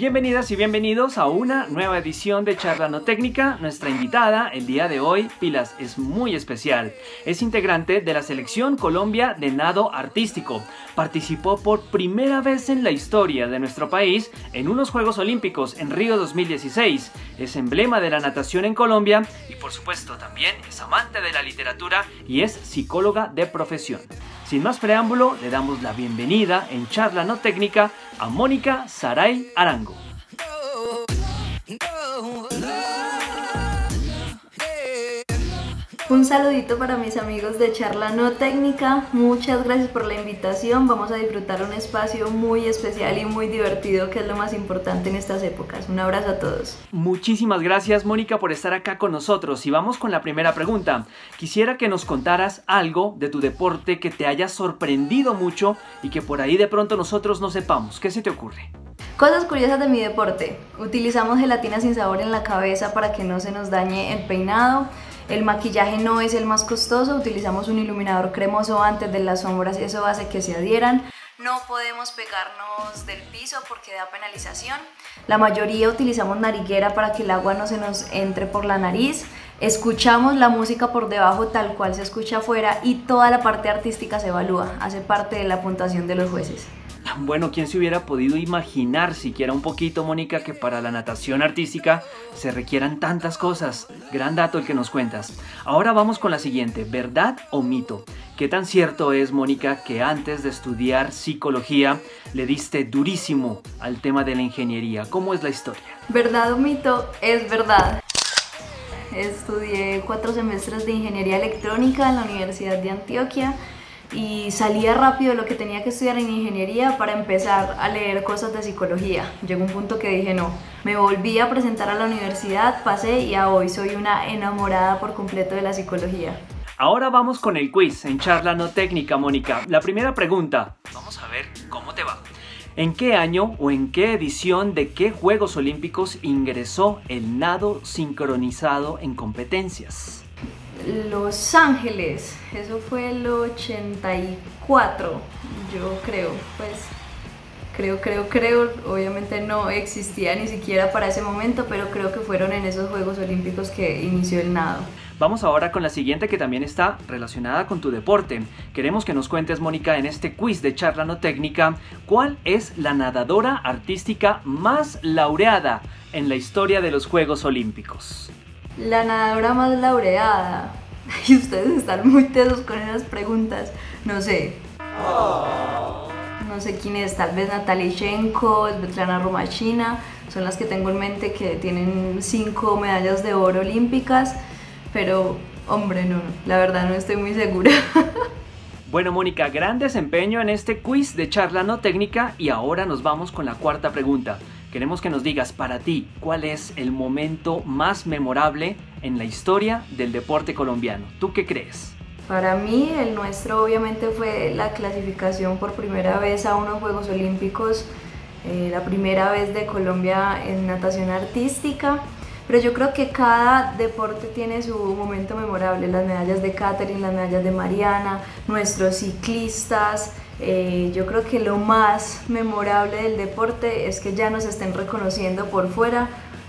Bienvenidas y bienvenidos a una nueva edición de Charla No Técnica. Nuestra invitada el día de hoy, Pilas, es muy especial. Es integrante de la selección Colombia de nado artístico. Participó por primera vez en la historia de nuestro país en unos Juegos Olímpicos en Río 2016. Es emblema de la natación en Colombia y por supuesto también es amante de la literatura y es psicóloga de profesión. Sin más preámbulo, le damos la bienvenida en Charla No Técnica a Mónica Saray Arango. Un saludito para mis amigos de Charla No Técnica, muchas gracias por la invitación, vamos a disfrutar un espacio muy especial y muy divertido que es lo más importante en estas épocas. Un abrazo a todos. Muchísimas gracias Mónica por estar acá con nosotros y vamos con la primera pregunta. Quisiera que nos contaras algo de tu deporte que te haya sorprendido mucho y que por ahí de pronto nosotros no sepamos. ¿Qué se te ocurre? Cosas curiosas de mi deporte. Utilizamos gelatina sin sabor en la cabeza para que no se nos dañe el peinado. El maquillaje no es el más costoso, utilizamos un iluminador cremoso antes de las sombras y eso hace que se adhieran. No podemos pegarnos del piso porque da penalización. La mayoría utilizamos nariguera para que el agua no se nos entre por la nariz. Escuchamos la música por debajo tal cual se escucha afuera y toda la parte artística se evalúa, hace parte de la puntuación de los jueces. Bueno, ¿quién se hubiera podido imaginar siquiera un poquito, Mónica, que para la natación artística se requieran tantas cosas? Gran dato el que nos cuentas. Ahora vamos con la siguiente, ¿verdad o mito? ¿Qué tan cierto es, Mónica, que antes de estudiar psicología le diste durísimo al tema de la ingeniería? ¿Cómo es la historia? ¿Verdad o mito? Es verdad. Estudié cuatro semestres de ingeniería electrónica en la Universidad de Antioquia y salía rápido lo que tenía que estudiar en ingeniería para empezar a leer cosas de psicología. Llegó un punto que dije no, me volví a presentar a la universidad, pasé y a hoy soy una enamorada por completo de la psicología. Ahora vamos con el quiz en charla no técnica, Mónica. La primera pregunta, vamos a ver cómo te va. ¿En qué año o en qué edición de qué Juegos Olímpicos ingresó el nado sincronizado en competencias? Los Ángeles, eso fue el 84, yo creo, pues creo, creo, creo, obviamente no existía ni siquiera para ese momento, pero creo que fueron en esos Juegos Olímpicos que inició el nado. Vamos ahora con la siguiente que también está relacionada con tu deporte. Queremos que nos cuentes, Mónica, en este quiz de charla no técnica, ¿cuál es la nadadora artística más laureada en la historia de los Juegos Olímpicos? La nadadora más laureada. Y ustedes están muy tesos con esas preguntas. No sé. No sé quién es. Tal vez Natalia Shenko, Svetlana Romachina. Son las que tengo en mente que tienen cinco medallas de oro olímpicas. Pero, hombre, no. La verdad no estoy muy segura. Bueno, Mónica, gran desempeño en este quiz de charla no técnica y ahora nos vamos con la cuarta pregunta. Queremos que nos digas para ti cuál es el momento más memorable en la historia del deporte colombiano. ¿Tú qué crees? Para mí el nuestro obviamente fue la clasificación por primera vez a unos Juegos Olímpicos, eh, la primera vez de Colombia en natación artística, pero yo creo que cada deporte tiene su momento memorable, las medallas de Catherine, las medallas de Mariana, nuestros ciclistas, eh, yo creo que lo más memorable del deporte es que ya nos estén reconociendo por fuera,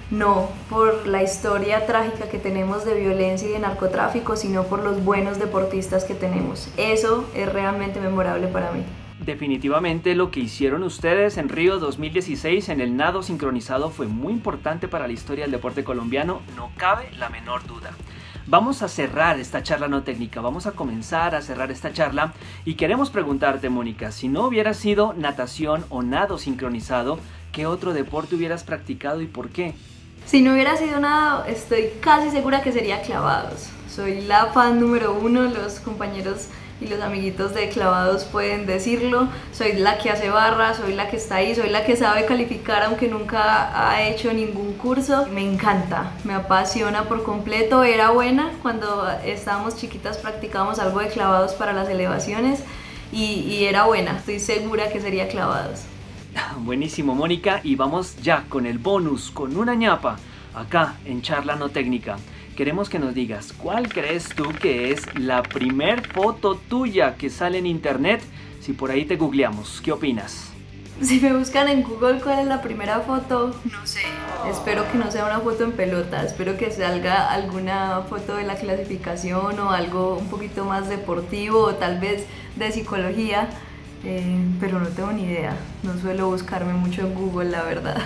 no por la historia trágica que tenemos de violencia y de narcotráfico, sino por los buenos deportistas que tenemos. Eso es realmente memorable para mí. Definitivamente lo que hicieron ustedes en Río 2016 en el nado sincronizado fue muy importante para la historia del deporte colombiano, no cabe la menor duda. Vamos a cerrar esta charla no técnica, vamos a comenzar a cerrar esta charla y queremos preguntarte, Mónica, si no hubiera sido natación o nado sincronizado, ¿qué otro deporte hubieras practicado y por qué? Si no hubiera sido nado, estoy casi segura que sería clavados. Soy la fan número uno, los compañeros y los amiguitos de clavados pueden decirlo. Soy la que hace barra, soy la que está ahí, soy la que sabe calificar aunque nunca ha hecho ningún curso. Me encanta, me apasiona por completo. Era buena cuando estábamos chiquitas, practicábamos algo de clavados para las elevaciones y, y era buena. Estoy segura que sería clavados. Buenísimo, Mónica. Y vamos ya con el bonus, con una ñapa, acá en Charla No Técnica queremos que nos digas cuál crees tú que es la primer foto tuya que sale en internet si por ahí te googleamos. ¿Qué opinas? Si me buscan en Google cuál es la primera foto, no sé. Espero que no sea una foto en pelota, espero que salga alguna foto de la clasificación o algo un poquito más deportivo o tal vez de psicología. Eh, pero no tengo ni idea, no suelo buscarme mucho en Google, la verdad.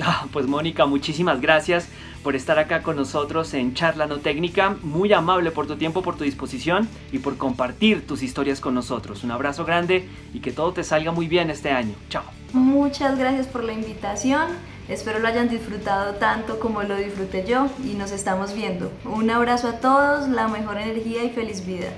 Ah, pues Mónica, muchísimas gracias por estar acá con nosotros en Charla No Técnica. Muy amable por tu tiempo, por tu disposición y por compartir tus historias con nosotros. Un abrazo grande y que todo te salga muy bien este año. Chao. Muchas gracias por la invitación. Espero lo hayan disfrutado tanto como lo disfruté yo y nos estamos viendo. Un abrazo a todos, la mejor energía y feliz vida.